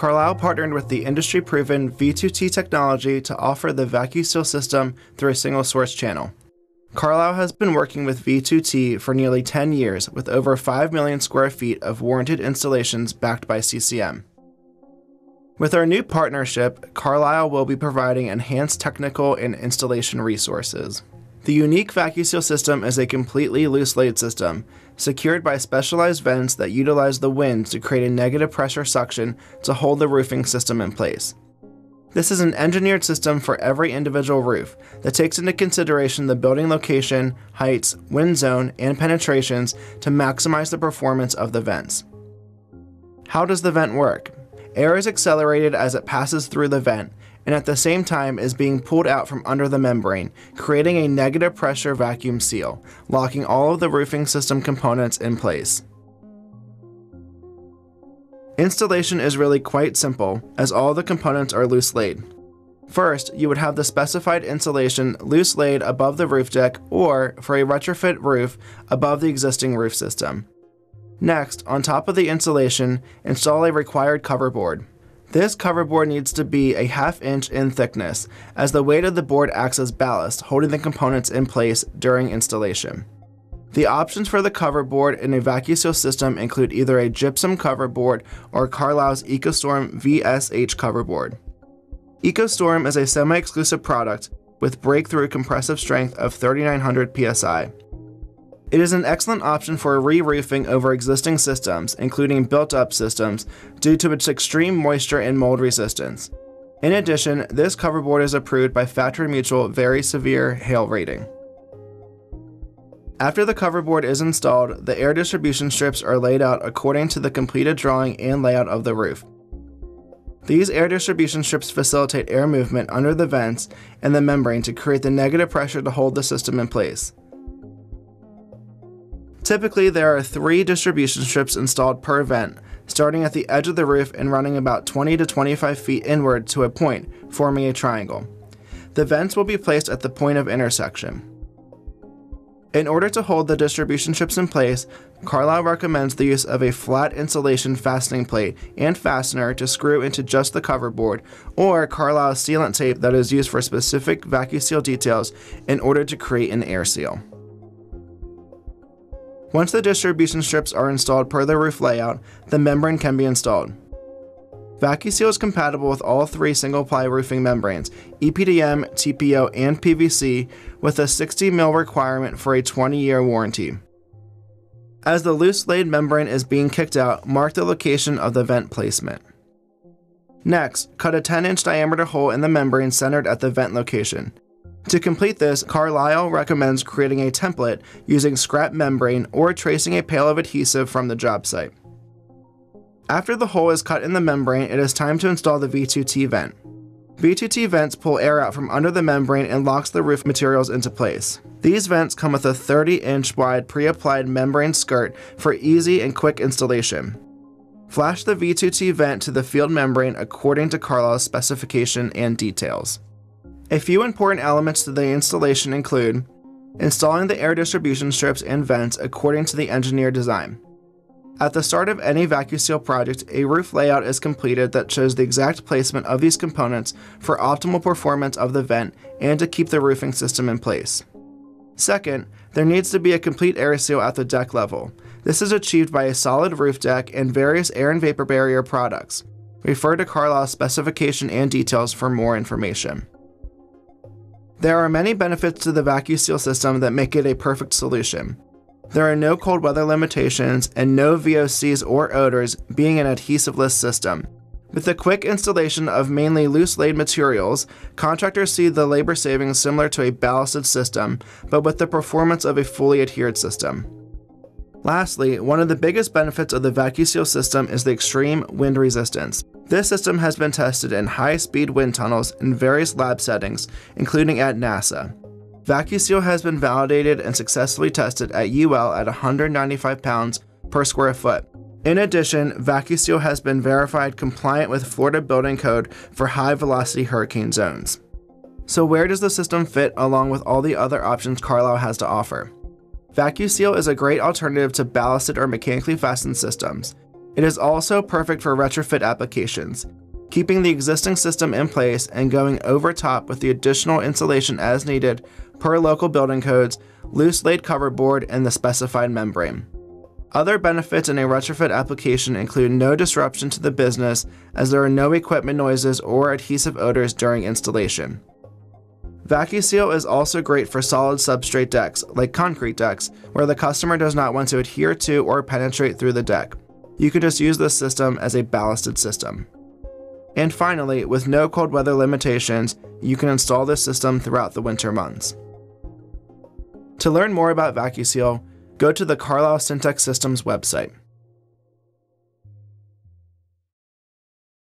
Carlisle partnered with the industry proven V2T technology to offer the VacuSeal system through a single source channel. Carlisle has been working with V2T for nearly 10 years with over 5 million square feet of warranted installations backed by CCM. With our new partnership, Carlisle will be providing enhanced technical and installation resources. The unique VacuSeal system is a completely loose laid system, secured by specialized vents that utilize the wind to create a negative pressure suction to hold the roofing system in place. This is an engineered system for every individual roof that takes into consideration the building location, heights, wind zone, and penetrations to maximize the performance of the vents. How does the vent work? Air is accelerated as it passes through the vent, and at the same time is being pulled out from under the membrane, creating a negative pressure vacuum seal, locking all of the roofing system components in place. Installation is really quite simple, as all the components are loose laid. First, you would have the specified insulation loose laid above the roof deck or, for a retrofit roof, above the existing roof system. Next, on top of the insulation, install a required cover board. This cover board needs to be a half inch in thickness, as the weight of the board acts as ballast, holding the components in place during installation. The options for the cover board in a VacuSeal system include either a gypsum cover board or Carlisle's EcoStorm VSH cover board. EcoStorm is a semi-exclusive product with breakthrough compressive strength of 3900 psi. It is an excellent option for re-roofing over existing systems, including built-up systems, due to its extreme moisture and mold resistance. In addition, this cover board is approved by Factory Mutual Very Severe Hail Rating. After the coverboard is installed, the air distribution strips are laid out according to the completed drawing and layout of the roof. These air distribution strips facilitate air movement under the vents and the membrane to create the negative pressure to hold the system in place. Typically, there are three distribution strips installed per vent, starting at the edge of the roof and running about 20 to 25 feet inward to a point, forming a triangle. The vents will be placed at the point of intersection. In order to hold the distribution strips in place, Carlisle recommends the use of a flat insulation fastening plate and fastener to screw into just the cover board, or Carlisle sealant tape that is used for specific VacuSeal details in order to create an air seal. Once the distribution strips are installed per the roof layout, the membrane can be installed. VacuSeal is compatible with all three single-ply roofing membranes, EPDM, TPO, and PVC, with a 60 mil requirement for a 20-year warranty. As the loose laid membrane is being kicked out, mark the location of the vent placement. Next, cut a 10-inch diameter hole in the membrane centered at the vent location. To complete this, Carlisle recommends creating a template using scrap membrane or tracing a pail of adhesive from the job site. After the hole is cut in the membrane, it is time to install the V2T vent. V2T vents pull air out from under the membrane and locks the roof materials into place. These vents come with a 30 inch wide pre-applied membrane skirt for easy and quick installation. Flash the V2T vent to the field membrane according to Carlisle's specification and details. A few important elements to the installation include installing the air distribution strips and vents according to the engineer design, at the start of any VacuSeal project, a roof layout is completed that shows the exact placement of these components for optimal performance of the vent and to keep the roofing system in place. Second, there needs to be a complete air seal at the deck level. This is achieved by a solid roof deck and various air and vapor barrier products. Refer to Carlisle's specification and details for more information. There are many benefits to the VacuSeal system that make it a perfect solution. There are no cold weather limitations and no VOCs or odors being an adhesiveless system. With the quick installation of mainly loose laid materials, contractors see the labor savings similar to a ballasted system, but with the performance of a fully adhered system. Lastly, one of the biggest benefits of the VacuSeal system is the extreme wind resistance. This system has been tested in high speed wind tunnels in various lab settings, including at NASA. VacuSeal has been validated and successfully tested at UL at 195 pounds per square foot. In addition, VacuSeal has been verified compliant with Florida Building Code for high velocity hurricane zones. So, where does the system fit along with all the other options Carlisle has to offer? VacuSeal is a great alternative to ballasted or mechanically fastened systems. It is also perfect for retrofit applications, keeping the existing system in place and going over top with the additional insulation as needed per local building codes, loose laid cover board, and the specified membrane. Other benefits in a retrofit application include no disruption to the business as there are no equipment noises or adhesive odors during installation. VacuSeal is also great for solid substrate decks, like concrete decks, where the customer does not want to adhere to or penetrate through the deck. You can just use this system as a ballasted system. And finally, with no cold weather limitations, you can install this system throughout the winter months. To learn more about VacuSeal, go to the Carlisle SynTec Systems website.